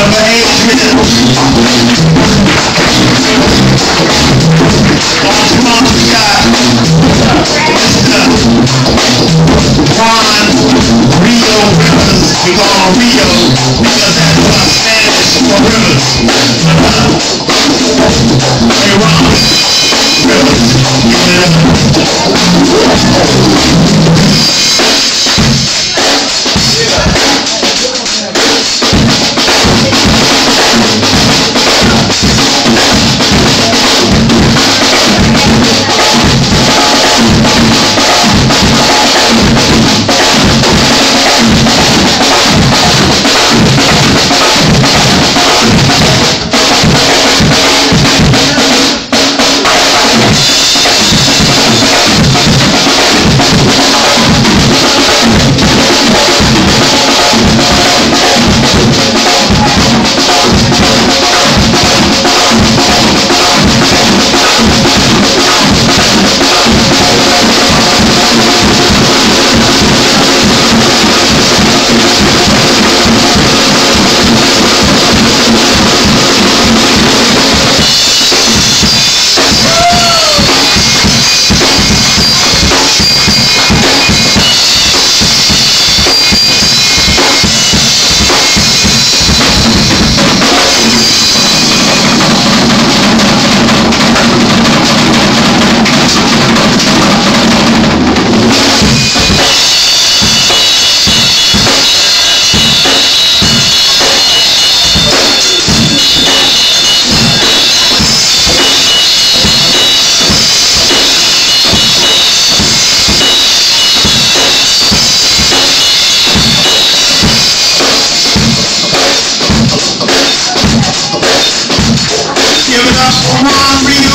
that's what Spanish for rivers.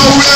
Ron Rio